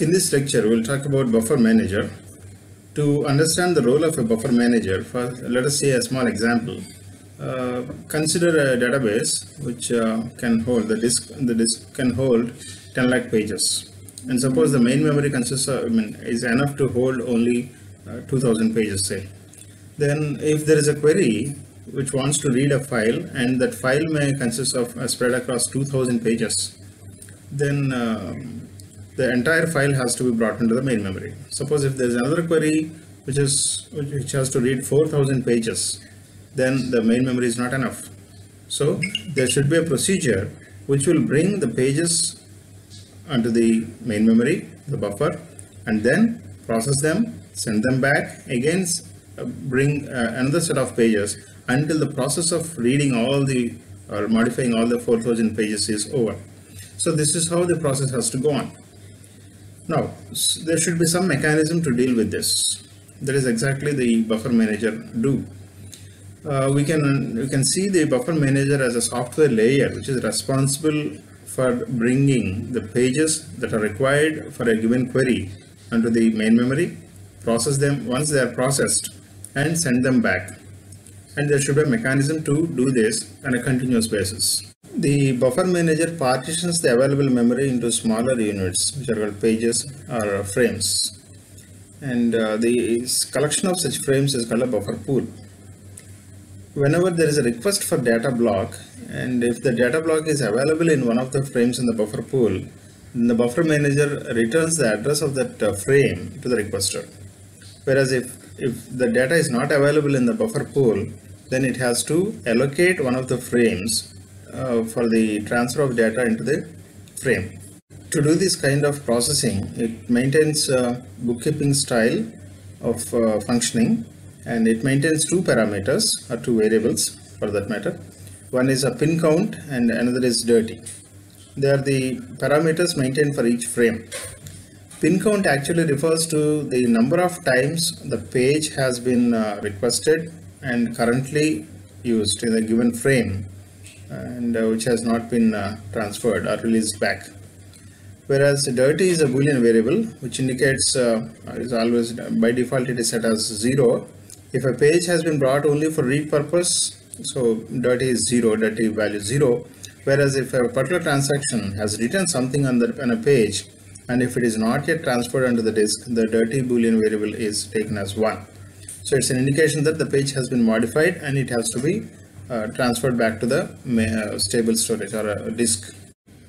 In this lecture, we'll talk about buffer manager. To understand the role of a buffer manager, first, let us see a small example. Uh, consider a database which uh, can hold the disk. The disk can hold 10 lakh pages, and suppose the main memory consists of, I mean, is enough to hold only uh, 2000 pages, say. Then, if there is a query which wants to read a file, and that file may consist of spread across 2000 pages, then um, the entire file has to be brought into the main memory. Suppose if there is another query which is which has to read 4000 pages, then the main memory is not enough. So there should be a procedure which will bring the pages onto the main memory, the buffer, and then process them, send them back, again uh, bring uh, another set of pages until the process of reading all the or modifying all the 4000 pages is over. So this is how the process has to go on. Now, there should be some mechanism to deal with this. That is exactly the buffer manager do. Uh, we can we can see the buffer manager as a software layer which is responsible for bringing the pages that are required for a given query onto the main memory, process them once they are processed, and send them back. And there should be a mechanism to do this on a continuous basis. The buffer manager partitions the available memory into smaller units, which are called pages or frames. And uh, the collection of such frames is called a buffer pool. Whenever there is a request for data block, and if the data block is available in one of the frames in the buffer pool, the buffer manager returns the address of that uh, frame to the requester. Whereas if, if the data is not available in the buffer pool, then it has to allocate one of the frames uh, for the transfer of data into the frame. To do this kind of processing, it maintains a bookkeeping style of uh, functioning and it maintains two parameters or two variables for that matter. One is a pin count and another is dirty. They are the parameters maintained for each frame. Pin count actually refers to the number of times the page has been uh, requested and currently used in a given frame and uh, which has not been uh, transferred or released back. Whereas dirty is a boolean variable which indicates uh, is always by default it is set as 0. If a page has been brought only for read purpose, so dirty is 0, dirty value 0. Whereas if a particular transaction has written something on, the, on a page and if it is not yet transferred onto the disk, the dirty boolean variable is taken as 1. So it's an indication that the page has been modified and it has to be transferred back to the uh, stable storage or a disk.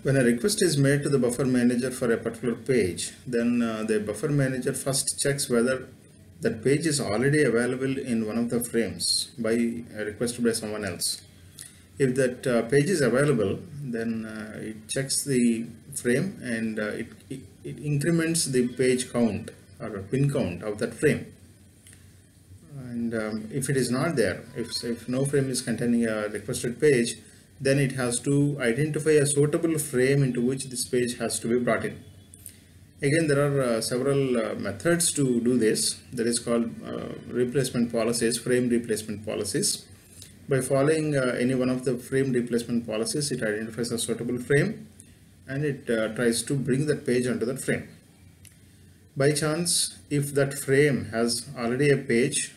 When a request is made to the buffer manager for a particular page, then uh, the buffer manager first checks whether that page is already available in one of the frames by requested by someone else. If that uh, page is available, then uh, it checks the frame and it, it, it increments the page count or pin count of that frame and um, if it is not there if, if no frame is containing a requested page then it has to identify a suitable frame into which this page has to be brought in. Again there are uh, several uh, methods to do this. That is called uh, replacement policies frame replacement policies. By following uh, any one of the frame replacement policies it identifies a suitable frame and it uh, tries to bring that page onto that frame. By chance if that frame has already a page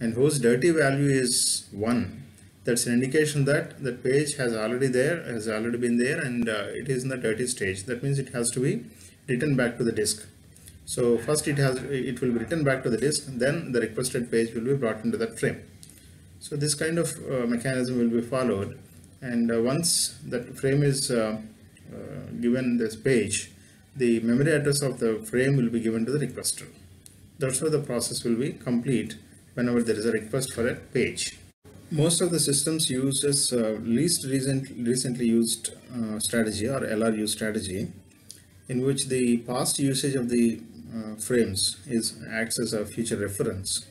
and whose dirty value is 1 that's an indication that the page has already there has already been there and uh, it is in the dirty stage. That means it has to be written back to the disk. So first it has it will be written back to the disk then the requested page will be brought into that frame. So this kind of uh, mechanism will be followed and uh, once that frame is uh, uh, given this page the memory address of the frame will be given to the requester. That's how the process will be complete whenever there is a request for a page. Most of the systems use this uh, least recent, recently used uh, strategy or LRU strategy in which the past usage of the uh, frames is acts as a future reference.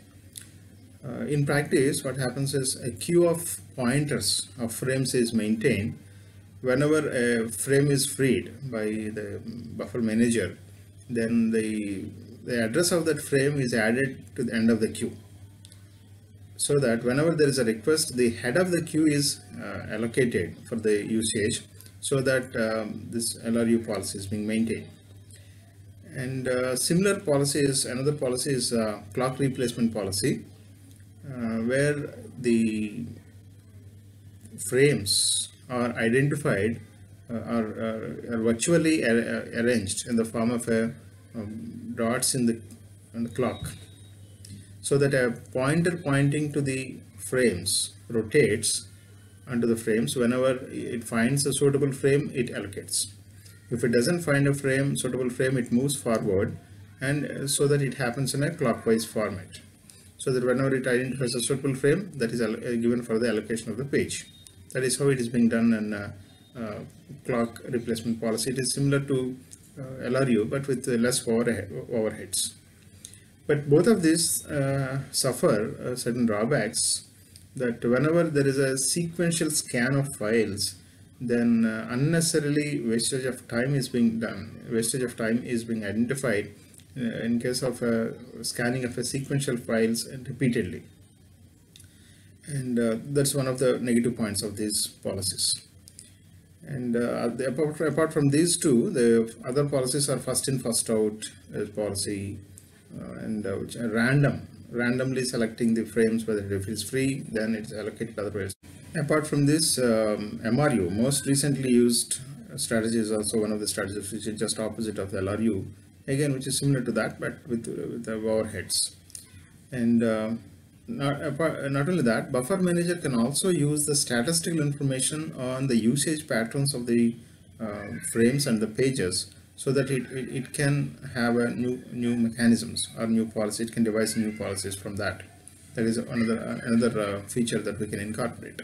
Uh, in practice, what happens is a queue of pointers of frames is maintained whenever a frame is freed by the buffer manager then the the address of that frame is added to the end of the queue so that whenever there is a request the head of the queue is uh, allocated for the usage so that um, this LRU policy is being maintained. And uh, similar policy is another policy is uh, clock replacement policy, uh, where the frames are identified uh, are, are, virtually ar- arranged in the form of a um, dots in the, in the clock so that a pointer pointing to the frames rotates onto the frames. Whenever it finds a suitable frame it allocates. If it doesn't find a frame suitable frame it moves forward and uh, so that it happens in a clockwise format. So that whenever it identifies a suitable frame that is uh, given for the allocation of the page. That is how it is being done in uh, clock replacement policy. It is similar to uh, LRU but with less overhead, overheads but both of these uh, suffer uh, certain drawbacks that whenever there is a sequential scan of files then uh, unnecessarily wastage of time is being done wastage of time is being identified uh, in case of scanning of a sequential files repeatedly. And uh, that's one of the negative points of these policies. And uh, apart, apart from these two the other policies are first in first out uh, policy and uh, which are random randomly selecting the frames whether it's free then it's allocated to other players. Apart from this um, mru most recently used strategy is also one of the strategies which is just opposite of the lru again which is similar to that but with, with the overheads and uh, not, apart, not only that buffer manager can also use the statistical information on the usage patterns of the uh, frames and the pages so that it, it, it can have a new new mechanisms or new policy. It can devise new policies from that. That is another another uh, feature that we can incorporate.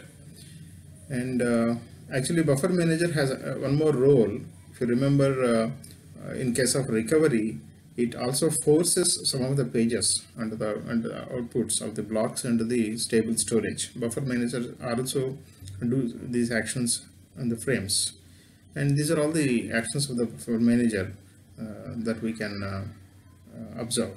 And uh, actually buffer manager has uh, one more role. If you remember uh, in case of recovery it also forces some of the pages under the under the outputs of the blocks into the stable storage. Buffer manager also do these actions on the frames and these are all the actions of the manager uh, that we can uh, uh, observe